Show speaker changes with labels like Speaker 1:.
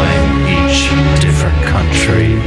Speaker 1: enjoy each different country.